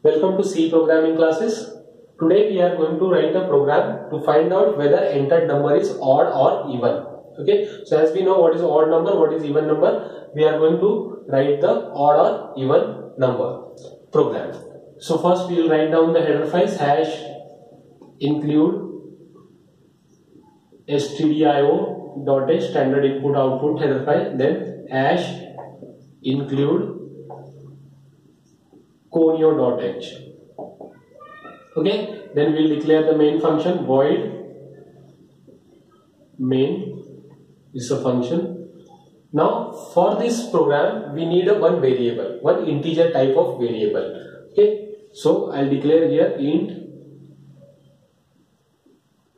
Welcome to C programming classes. Today we are going to write a program to find out whether entered number is odd or even. Okay, so as we know what is odd number, what is even number, we are going to write the odd or even number program. So first we will write down the header files hash include stdio dot h standard input output header file then hash include conio.h okay? Then we'll declare the main function void. Main is a function. Now for this program we need a one variable one integer type of variable. Okay? So i'll declare here int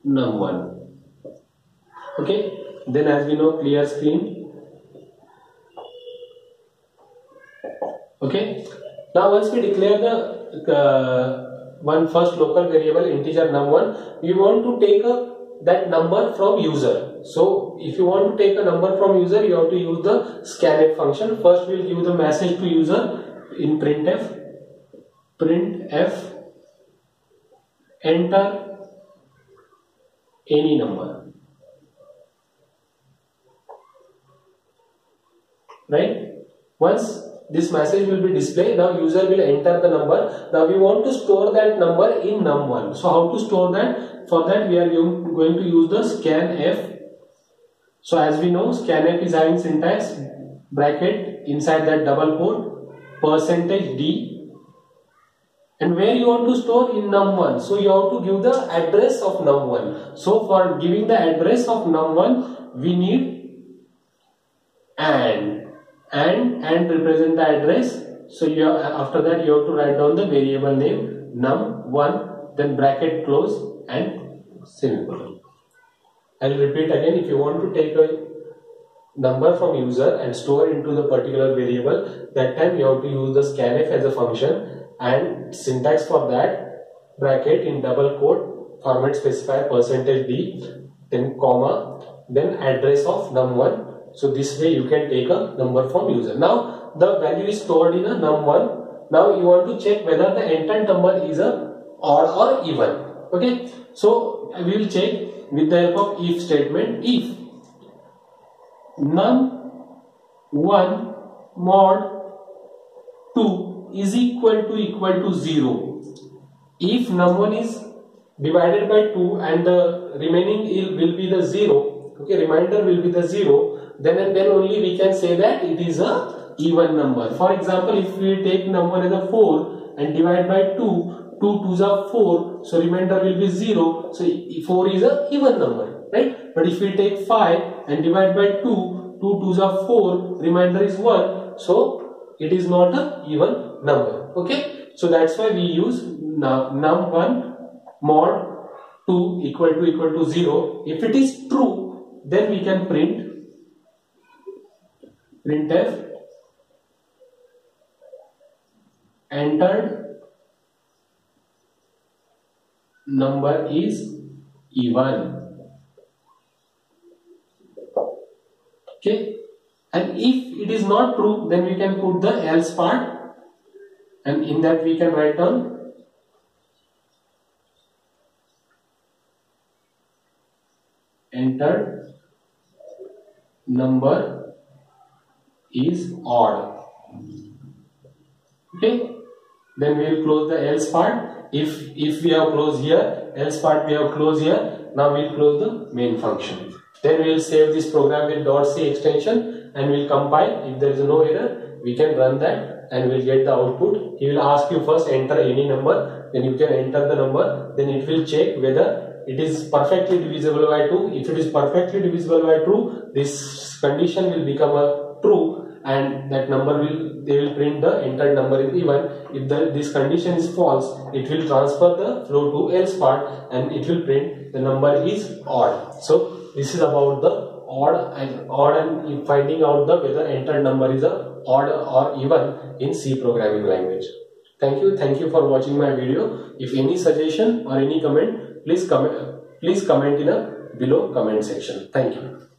num1 okay? Then as we know clear screen. Okay now once we declare the uh, one first local variable integer num1, we want to take a, that number from user. So if you want to take a number from user, you have to use the scanf function. First we will give the message to user in printf. Printf enter any number. Right? Once this message will be displayed. Now user will enter the number. Now we want to store that number in num1 so how to store that? For that we are going to use the scanf so as we know scanf is having syntax bracket inside that double quote percentage d. And where you want to store? In num1 so you have to give the address of num1 so for giving the address of num1 we need and and and represent the address. So you after that you have to write down the variable name num1 then bracket close and semicolon. I'll repeat again if you want to take a number from user and store into the particular variable that time you have to use the scanf as a function and syntax for that bracket in double quote format specifier percentage d then comma then address of num1 so this way you can take a number from user. Now the value is stored in a num1. Now you want to check whether the entered number is a odd or even. Okay. So we will check with the help of if statement. If num1 mod 2 is equal to equal to 0. If num1 is divided by 2 and the remaining will be the 0. Okay. Remainder will be the 0 then and then only we can say that it is a even number. For example, if we take number as a 4 and divide by 2, 2 2s are 4, so remainder will be 0, so 4 is a even number, right? But if we take 5 and divide by 2, 2 2s are 4, remainder is 1, so it is not a even number, okay? So that's why we use num1 mod 2 equal to equal to 0. If it is true, then we can print printf entered. Number is even okay. And if it is not true then we can put the else part. And in that we can write down entered number is odd. Okay, then we will close the else part. If if we have closed here, else part we have closed here. Now we will close the main function. Then we will save this program with .c extension and we will compile. If there is no error, we can run that and we'll get the output. He will ask you first enter any number, then you can enter the number, then it will check whether it is perfectly divisible by 2. If it is perfectly divisible by 2, this condition will become a true and that number will they will print the entered number is even if the, this condition is false it will transfer the flow to else part and it will print the number is odd. So this is about the odd and odd and finding out the whether entered number is a odd or even in C programming language. Thank you. Thank you for watching my video. If any suggestion or any comment please comment please comment in a below comment section. Thank you